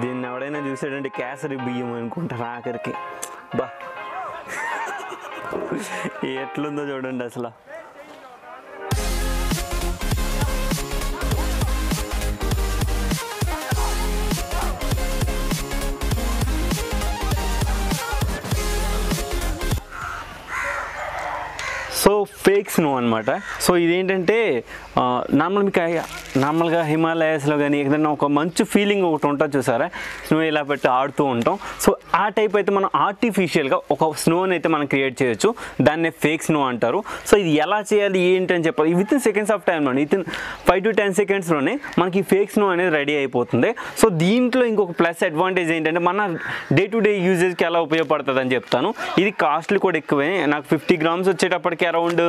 దీన్ని ఎవడైనా చూసాడంటే కేసరి బియ్యం అనుకుంటారు ఆఖరికి. బా. ఎట్లుందో చూడండి అసలు. సో ఫేక్ స్నో అనమాట సో ఇదేంటంటే నార్మల్ మీకు నార్మల్గా హిమాలయాస్లో కానీ ఏదైనా ఒక మంచి ఫీలింగ్ ఒకటి ఉంటుంది చూసారా? స్నో ఇలా పెట్టి ఆడుతూ ఉంటాం. సో ఆ టైప్ అయితే మనం ఆర్టిఫిషియల్గా ఒక స్నోని అయితే మనం క్రియేట్ చేయొచ్చు. దాన్నే ఫేక్ స్నో అంటారు. సో ఇది ఎలా చేయాలి ఏంటి అని చెప్పాలి విత్ ఇన్ సెకండ్స్ ఆఫ్ టైంలో within five to ten సెకండ్స్లోనే మనకి ఫేక్ స్నో అనేది రెడీ అయిపోతుంది. సో దీంట్లో ఇంకొక ప్లస్ అడ్వాంటేజ్ ఏంటంటే మన డే టు డే యూజెస్కి ఎలా ఉపయోగపడుతుంది అని చెప్తాను. ఇది కాస్ట్లీ కూడా ఎక్కువే. నాకు ఫిఫ్టీ గ్రామ్స్ వచ్చేటప్పటికి అరౌండ్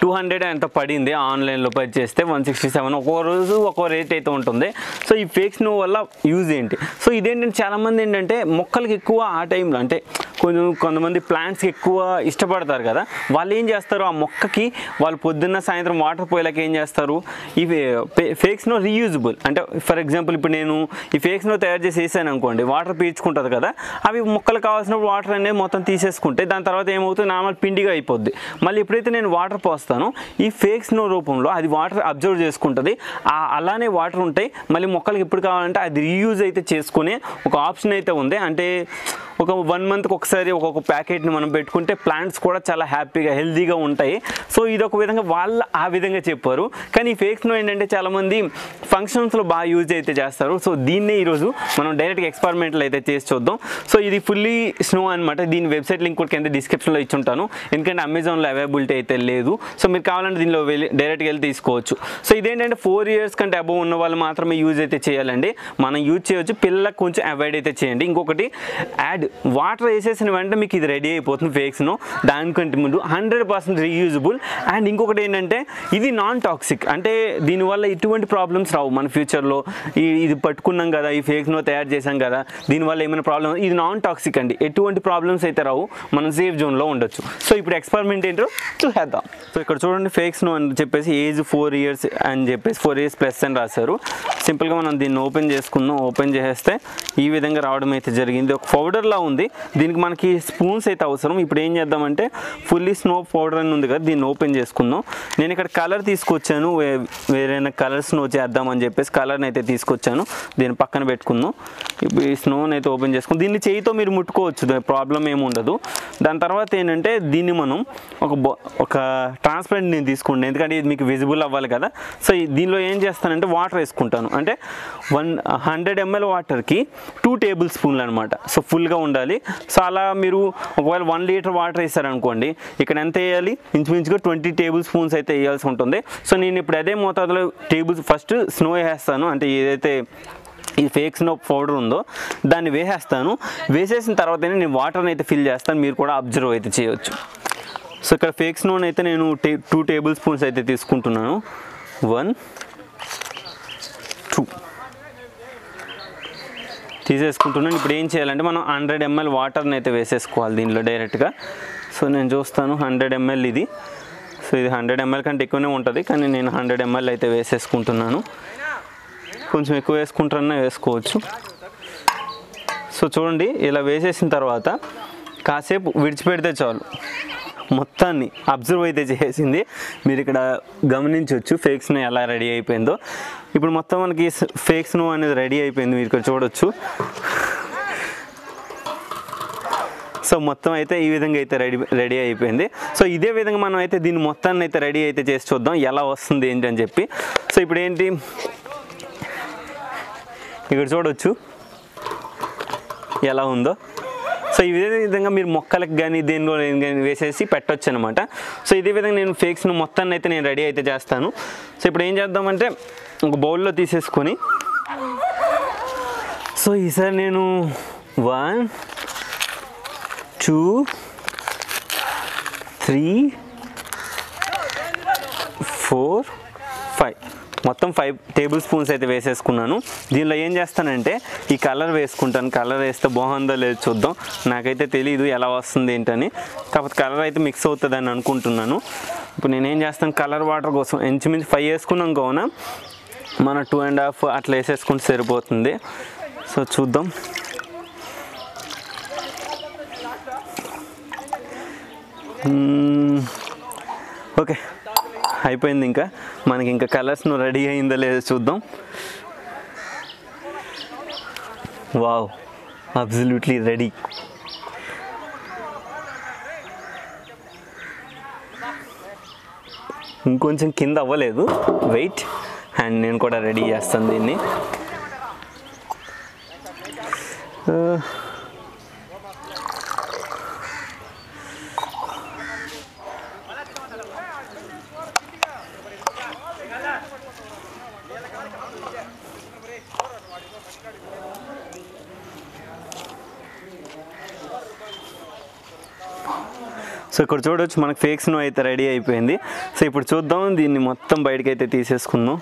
టూ హండ్రెడ్ ఎంత పడింది ఆన్లైన్లో పర్చేస్తే చేస్తే వన్ సిక్స్టీ సెవెన్. ఒక్కో రోజు ఒక్కో రేట్ అయితే ఉంటుంది. సో ఈ ఫేక్ స్నో వల్ల యూజ్ ఏంటి? సో ఇదేంటంటే చాలామంది ఏంటంటే మొక్కలకి ఎక్కువ ఆ టైంలో అంటే కొంచెం కొంతమంది ప్లాంట్స్కి ఎక్కువ ఇష్టపడతారు కదా వాళ్ళు ఏం చేస్తారు? ఆ మొక్కకి వాళ్ళు పొద్దున్న సాయంత్రం వాటర్ పోయేలాకి ఏం చేస్తారు? ఇవి ఫేక్స్నో రీయూజబుల్ అంటే ఫర్ ఎగ్జాంపుల్ ఇప్పుడు నేను ఈ ఫేక్స్నో తయారు చేసి వేసాను అనుకోండి వాటర్ పీల్చుకుంటుంది కదా అవి మొక్కలు కావాల్సినప్పుడు వాటర్ అనేది మొత్తం తీసేసుకుంటే దాని తర్వాత ఏమవుతుంది? నార్మల్ పిండిగా అయిపోద్ది. మళ్ళీ ఎప్పుడైతే నేను వాటర్ పోస్తానో ఈ ఫేక్స్నో రూపంలో అది వాటర్ అబ్జర్వ్ చేసుకుంటుంది. ఆ అలానే వాటర్ ఉంటాయి. మళ్ళీ మొక్కలకి ఎప్పుడు కావాలంటే అది రీయూజ్ అయితే చేసుకునే ఒక ఆప్షన్ అయితే ఉంది. అంటే ఒక వన్ మంత్కి ఒక ఒక్కొక్కసారి ఒక్కొక్క ప్యాకెట్ని మనం పెట్టుకుంటే ప్లాంట్స్ కూడా చాలా హ్యాపీగా హెల్తీగా ఉంటాయి. సో ఇది ఒక విధంగా వాళ్ళు ఆ విధంగా చెప్పారు. కానీ ఈ ఫేక్ స్నో ఏంటంటే చాలామంది ఫంక్షన్స్లో బాగా యూజ్ అయితే చేస్తారు. సో దీన్నే ఈరోజు మనం డైరెక్ట్గా ఎక్స్పెరిమెంట్లు అయితే చేసి చూద్దాం. సో ఇది ఫుల్లీ స్నో అనమాట దీని వెబ్సైట్ లింక్ కూడా కింద డిస్క్రిప్షన్లో ఇచ్చి ఉంటాను ఎందుకంటే అమెజాన్లో అవైలబిలిటీ అయితే లేదు. సో మీరు కావాలంటే దీనిలో వెళ్ళి డైరెక్ట్గా వెళ్ళి తీసుకోవచ్చు. సో ఇదేంటంటే ఫోర్ ఇయర్స్ కంటే అబవ్ ఉన్న వాళ్ళు మాత్రమే యూజ్ అయితే చేయాలండి. మనం యూజ్ చేయొచ్చు. పిల్లలకు కొంచెం అవాయిడ్ అయితే చేయండి. ఇంకొకటి యాడ్ వాటర్ చేసిన వెంటనే మీకు ఇది రెడీ అయిపోతుంది ఫేక్స్ను దానికంటే ముందు హండ్రెడ్ పర్సెంట్ రీయూజబుల్ అండ్ ఇంకొకటి ఏంటంటే ఇది నాన్ టాక్సిక్ అంటే దీనివల్ల ఎటువంటి ప్రాబ్లమ్స్ రావు మన ఫ్యూచర్లో ఈ ఇది పట్టుకున్నాం కదా ఈ ఫేక్స్ను తయారు చేసాం కదా దీనివల్ల ఏమైనా ప్రాబ్లమ్ ఇది నాన్ టాక్సిక్ అండి. ఎటువంటి ప్రాబ్లమ్స్ అయితే రావు మనం సేఫ్ జోన్లో ఉండొచ్చు. సో ఇప్పుడు ఎక్స్పెరిమెంట్ ఏంటో చూసేద్దాం. సో ఇక్కడ చూడండి ఫేక్స్ను అని చెప్పేసి ఏజ్ ఫోర్ ఇయర్స్ అని చెప్పేసి ఫోర్ ఇయర్స్ ప్లస్ అని రాశారు. సింపుల్గా మనం దీన్ని ఓపెన్ చేసుకుందాం. ఓపెన్ చేసేస్తే ఈ విధంగా రావడం అయితే జరిగింది. ఒక పౌడర్లా ఉంది. దీనికి మనకి స్పూన్స్ అయితే అవసరం. ఇప్పుడు ఏం చేద్దామంటే ఫుల్లీ స్నో పౌడర్ అని ఉంది కదా దీన్ని ఓపెన్ చేసుకుందాం. నేను ఇక్కడ కలర్ తీసుకొచ్చాను. వేరే వేరైనా కలర్ స్నో చేద్దామని చెప్పేసి కలర్ని అయితే తీసుకొచ్చాను. దీన్ని పక్కన పెట్టుకుందాం. ఇప్పుడు ఈ స్నోని అయితే ఓపెన్ చేసుకుందాం. దీన్ని చేయితో మీరు ముట్టుకోవచ్చు. ప్రాబ్లం ఏమి ఉండదు. దాని తర్వాత ఏంటంటే దీన్ని మనం ఒక ఒక ట్రాన్స్పరెంట్ నేను తీసుకుంటాను ఎందుకంటే ఇది మీకు విజిబుల్ అవ్వాలి కదా. సో దీనిలో ఏం చేస్తానంటే వాటర్ వేసుకుంటాను. అంటే వన్ హండ్రెడ్ ఎంఎల్ వాటర్కి టూ టేబుల్ స్పూన్లు అనమాట సో ఫుల్గా ఉండాలి. సో అలా మీరు ఒకవేళ వన్ లీటర్ వాటర్ వేసారనుకోండి ఇక్కడ ఎంత వేయాలి? ఇంచుమించుగా ట్వంటీ టేబుల్ స్పూన్స్ అయితే వేయాల్సి ఉంటుంది. సో నేను ఇప్పుడు అదే మోతాదులో టేబుల్స్ ఫస్ట్ స్నో వేస్తాను అంటే ఏదైతే ఈ ఫేక్ స్నో పౌడర్ ఉందో దాన్ని వేసేస్తాను. వేసేసిన తర్వాత నేను వాటర్ని అయితే ఫిల్ చేస్తాను. మీరు కూడా అబ్జర్వ్ అయితే చేయవచ్చు సో ఇక్కడ ఫేక్ నోన్ అయితే నేను టే టూ టేబుల్ స్పూన్స్ అయితే తీసుకుంటున్నాను. వన్ టూ తీసేసుకుంటున్నాను. ఇప్పుడు ఏం చేయాలంటే మనం హండ్రెడ్ ఎంఎల్ వాటర్ని అయితే వేసేసుకోవాలి దీనిలో డైరెక్ట్గా సో నేను చూస్తాను హండ్రెడ్ ఎంఎల్ ఇది. సో ఇది హండ్రెడ్ ఎంఎల్ కంటే ఎక్కువనే ఉంటుంది కానీ నేను హండ్రెడ్ ఎంఎల్ అయితే వేసేసుకుంటున్నాను. కొంచెం ఎక్కువ వేసుకుంటారన్నా వేసుకోవచ్చు. సో చూడండి ఇలా వేసేసిన తర్వాత కాసేపు విడిచిపెడితే చాలు. మొత్తాన్ని అబ్జర్వ్ అయితే చేసింది. మీరు ఇక్కడ గమనించవచ్చు ఫేక్ స్నో ఎలా రెడీ అయిపోయిందో. ఇప్పుడు మొత్తం మనకి ఫేక్ స్నో అనేది రెడీ అయిపోయింది. మీరు ఇక్కడ చూడొచ్చు. సో మొత్తం అయితే ఈ విధంగా అయితే రెడీ రెడీ అయిపోయింది. సో ఇదే విధంగా మనం అయితే దీన్ని మొత్తాన్ని అయితే రెడీ అయితే చేసి చూద్దాం. ఎలా వస్తుంది ఏంటి అని చెప్పి. సో ఇప్పుడు ఏంటి? ఇక్కడ చూడొచ్చు. ఎలా ఉందో. సో ఇదే విధంగా మీరు మొక్కలకు కానీ దేనిలో కానీ వేసేసి పెట్టొచ్చు అనమాట సో ఇదే విధంగా నేను ఫేక్స్ను మొత్తాన్ని అయితే నేను రెడీ అయితే చేస్తాను. సో ఇప్పుడు ఏం చేద్దామంటే ఒక బౌల్లో తీసేసుకొని సో ఈసారి నేను one two three four five. మొత్తం ఫైవ్ టేబుల్ స్పూన్స్ అయితే వేసేసుకున్నాను. దీనిలో ఏం చేస్తానంటే ఈ కలర్ వేసుకుంటాను. కలర్ వేస్తే బాగుందో లేదో చూద్దాం. నాకైతే తెలియదు ఎలా వస్తుంది ఏంటని. కాకపోతే కలర్ అయితే మిక్స్ అవుతుందని అనుకుంటున్నాను. ఇప్పుడు నేనేం చేస్తాను కలర్ వాటర్ కోసం ఇంచుమించు ఫైవ్ వేసుకున్నాం కావున మన టూ అండ్ హాఫ్ అట్లా వేసేసుకుంటే సరిపోతుంది. సో చూద్దాం. ఓకే. అయిపోయింది ఇంకా. మనకి ఇంకా కలర్స్ను రెడీ అయిందో లేదో చూద్దాం. వావ్ అబ్సల్యూట్లీ రెడీ ఇంకొంచెం కింద అవ్వలేదు. వెయిట్ అండ్ నేను కూడా రెడీ చేస్తాను దీన్ని. Uh, సో ఇక్కడ చూడొచ్చు మనకు ఫేక్ స్నో అయితే రెడీ అయిపోయింది. సో ఇప్పుడు చూద్దాం దీన్ని మొత్తం బయటకి అయితే తీసేసుకుందాం.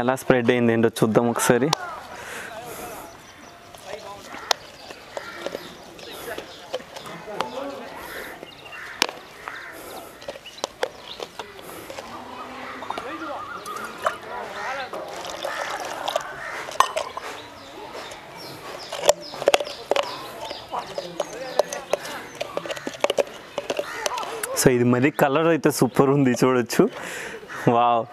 ఎలా స్ప్రెడ్ అయింది ఏంటో చూద్దాం ఒకసారి. సో ఇది మరి కలర్ అయితే సూపర్ ఉంది చూడొచ్చు. వావ్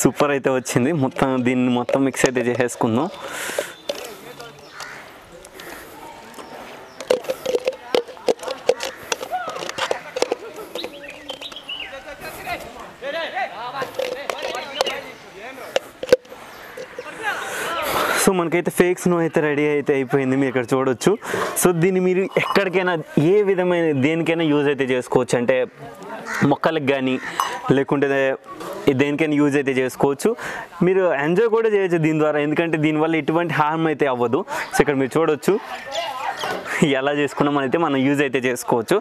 సూపర్ అయితే వచ్చింది. మొత్తం దీన్ని మొత్తం మిక్స్ అయితే చేసేసుకుందాం. మనకైతే ఫేక్ స్నో అయితే రెడీ అయితే అయిపోయింది మీరు ఇక్కడ చూడొచ్చు. సో దీన్ని మీరు ఎక్కడికైనా ఏ విధమైన దేనికైనా యూజ్ అయితే చేసుకోవచ్చు. అంటే మొక్కలకు కానీ లేకుంటే దేనికైనా యూజ్ అయితే చేసుకోవచ్చు. మీరు ఎంజాయ్ కూడా చేయొచ్చు దీని ద్వారా ఎందుకంటే దీనివల్ల ఎటువంటి హార్మ్ అయితే అవ్వదు. సో ఇక్కడ మీరు చూడొచ్చు. ఎలా చేసుకున్నాం అయితే మనం యూజ్ అయితే చేసుకోవచ్చు.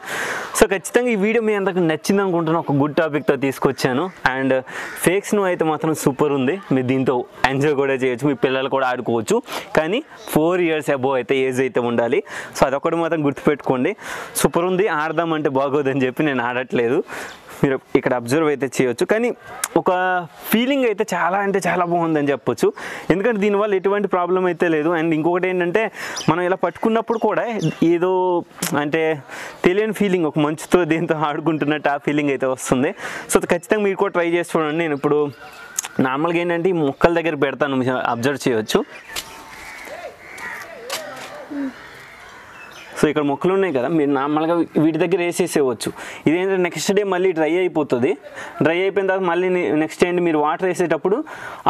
సో ఖచ్చితంగా ఈ వీడియో మీ అందరికి నచ్చింది అనుకుంటున్నా. ఒక గుడ్ టాపిక్తో తీసుకొచ్చాను. అండ్ ఫేక్స్ నువ్వు అయితే మాత్రం సూపర్ ఉంది. మీరు దీంతో ఎంజాయ్ కూడా చేయొచ్చు. మీ పిల్లలు కూడా ఆడుకోవచ్చు. కానీ ఫోర్ ఇయర్స్ అబోవ్ అయితే ఏజ్ అయితే ఉండాలి. సో అదొకటి మాత్రం గుర్తుపెట్టుకోండి. సూపర్ ఉంది. ఆడదామంటే బాగోదని చెప్పి నేను ఆడట్లేదు. మీరు ఇక్కడ అబ్జర్వ్ అయితే చేయొచ్చు. కానీ ఒక ఫీలింగ్ అయితే చాలా అంటే చాలా బాగుందని చెప్పొచ్చు. ఎందుకంటే దీనివల్ల ఎటువంటి ప్రాబ్లం అయితే లేదు. అండ్ ఇంకొకటి ఏంటంటే మనం ఇలా పట్టుకున్నప్పుడు కూడా ఏదో అంటే తెలియని ఫీలింగ్ ఒక మంచుతో దేంతో ఆడుకుంటున్నట్టు ఆ ఫీలింగ్ అయితే వస్తుంది. సో ఖచ్చితంగా మీరు కూడా ట్రై చేసి చూడండి. నేను ఇప్పుడు నార్మల్గా ఏంటంటే ఈ మొక్కల దగ్గర పెడతాను. మీరు అబ్జర్వ్ చేయొచ్చు. సో ఇక్కడ మొక్కలు ఉన్నాయి కదా మీరు నార్మల్గా వీటి దగ్గర వేసేసేయచ్చు ఇదేంటంటే నెక్స్ట్ డే మళ్ళీ డ్రై అయిపోతుంది. డ్రై అయిపోయిన తర్వాత మళ్ళీ నెక్స్ట్ డే మీరు వాటర్ వేసేటప్పుడు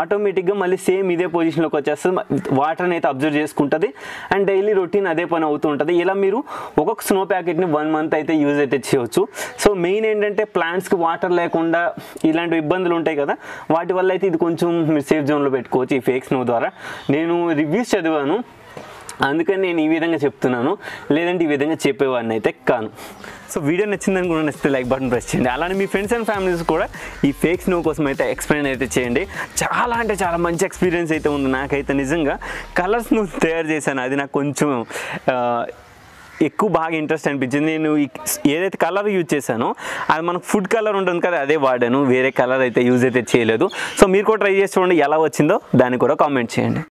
ఆటోమేటిక్గా మళ్ళీ సేమ్ ఇదే పొజిషన్లోకి వచ్చేస్తుంది. వాటర్ని అయితే అబ్జర్వ్ చేసుకుంటుంది. అండ్ డైలీ రొటీన్ అదే పని అవుతూ ఉంటుంది. ఇలా మీరు ఒక్కొక్క స్నో ప్యాకెట్ని వన్ మంత్ అయితే యూజ్ అయితే చేయవచ్చు సో మెయిన్ ఏంటంటే ప్లాంట్స్కి వాటర్ లేకుండా ఇలాంటి ఇబ్బందులు ఉంటాయి కదా వాటి వల్ల అయితే ఇది కొంచెం మీరు సేఫ్ జోన్లో పెట్టుకోవచ్చు ఈ ఫేక్ స్నో ద్వారా. నేను రివ్యూస్ చదివాను. అందుకని నేను ఈ విధంగా చెప్తున్నాను. లేదంటే ఈ విధంగా చెప్పేవాడిని అయితే కాను. సో వీడియో నచ్చిందని కూడా నచ్చితే లైక్ బటన్ ప్రెస్ చేయండి. అలానే మీ ఫ్రెండ్స్ అండ్ ఫ్యామిలీస్ కూడా ఈ ఫేక్ స్నో కోసం అయితే ఎక్స్ప్లెయిన్ అయితే చేయండి. చాలా అంటే చాలా మంచి ఎక్స్పీరియన్స్ అయితే ఉంది. నాకైతే నిజంగా కలర్స్ నువ్వు తయారు చేశాను. అది నాకు కొంచెం ఎక్కువ బాగా ఇంట్రెస్ట్ అనిపించింది. నేను ఏదైతే కలర్ యూజ్ చేశానో అది మనకు ఫుడ్ కలర్ ఉంటుంది కదా అదే వాడాను. వేరే కలర్ అయితే యూజ్ అయితే చేయలేదు. సో మీరు కూడా ట్రై చేసి చూడండి ఎలా వచ్చిందో. దాన్ని కూడా కామెంట్ చేయండి.